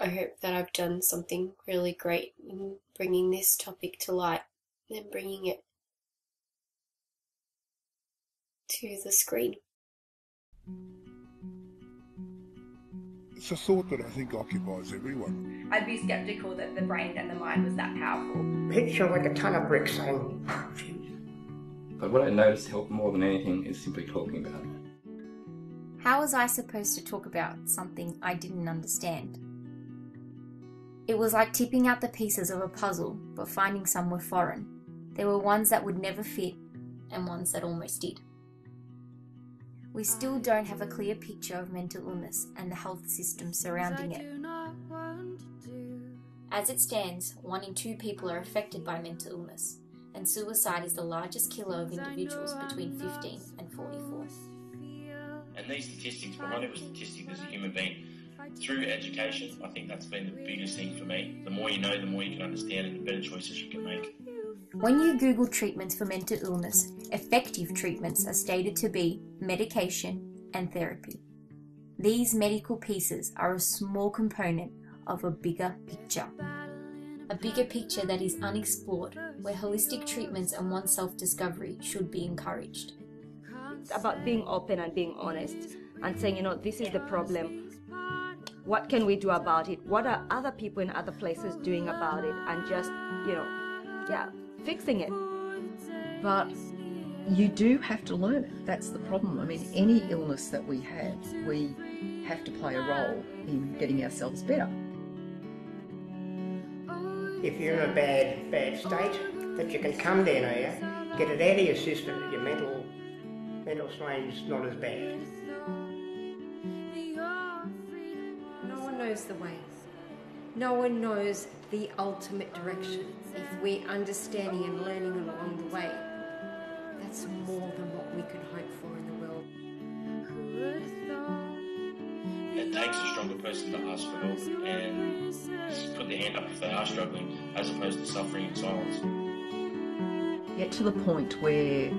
I hope that I've done something really great in bringing this topic to light and bringing it to the screen. It's a thought that I think occupies everyone. I'd be skeptical that the brain and the mind was that powerful. Picture like a ton of bricks saying, But what I noticed helped more than anything is simply talking about it. How was I supposed to talk about something I didn't understand? It was like tipping out the pieces of a puzzle, but finding some were foreign. There were ones that would never fit, and ones that almost did. We still don't have a clear picture of mental illness and the health system surrounding it. As it stands, one in two people are affected by mental illness, and suicide is the largest killer of individuals between 15 and 44. And these statistics, well, I never statistic as a human being. Through education, I think that's been the biggest thing for me. The more you know, the more you can understand and the better choices you can make. When you Google treatments for mental illness, effective treatments are stated to be medication and therapy. These medical pieces are a small component of a bigger picture. A bigger picture that is unexplored, where holistic treatments and one's self discovery should be encouraged. It's about being open and being honest and saying, you know, this is the problem. What can we do about it? What are other people in other places doing about it? And just, you know, yeah, fixing it. But you do have to learn. That's the problem. I mean, any illness that we have, we have to play a role in getting ourselves better. if you're in a bad, bad state, that you can come down here, get it out of your system, that your mental, mental strain's not as bad. Knows the way. No one knows the ultimate direction. If we're understanding and learning along the way, that's more than what we could hope for in the world. It takes a stronger person to ask for help and put their hand up if they are struggling, as opposed to suffering in silence. Get to the point where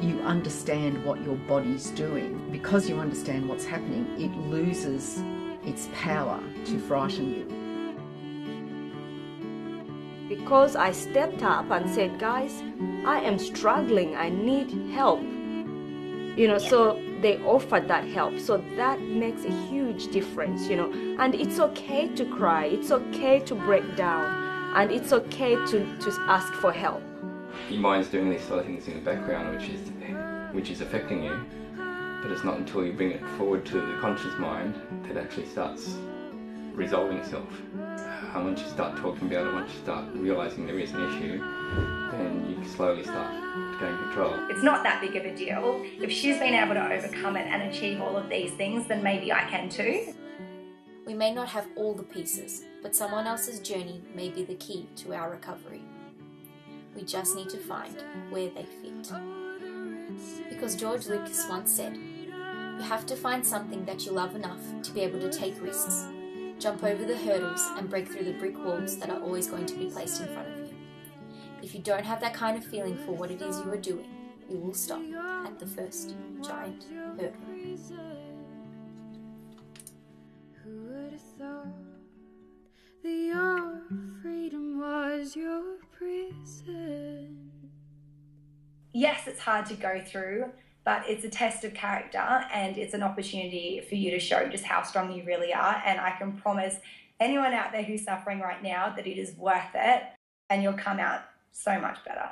you understand what your body's doing. Because you understand what's happening, it loses its power to frighten you. Because I stepped up and said, guys, I am struggling, I need help. You know, so they offered that help. So that makes a huge difference, you know. And it's okay to cry, it's okay to break down, and it's okay to, to ask for help. Your mind's doing these sort of things in the background, which is which is affecting you. But it's not until you bring it forward to the conscious mind that it actually starts resolving itself. And once you start talking about it, once you start realizing there is an issue, then you slowly start gaining control. It's not that big of a deal. If she's been able to overcome it and achieve all of these things, then maybe I can too. We may not have all the pieces, but someone else's journey may be the key to our recovery. We just need to find where they fit. Because George Lucas once said, You have to find something that you love enough to be able to take risks, jump over the hurdles, and break through the brick walls that are always going to be placed in front of you. If you don't have that kind of feeling for what it is you are doing, you will stop at the first giant hurdle. Who would have thought that your freedom was your prison? Yes, it's hard to go through, but it's a test of character and it's an opportunity for you to show just how strong you really are. And I can promise anyone out there who's suffering right now that it is worth it and you'll come out so much better.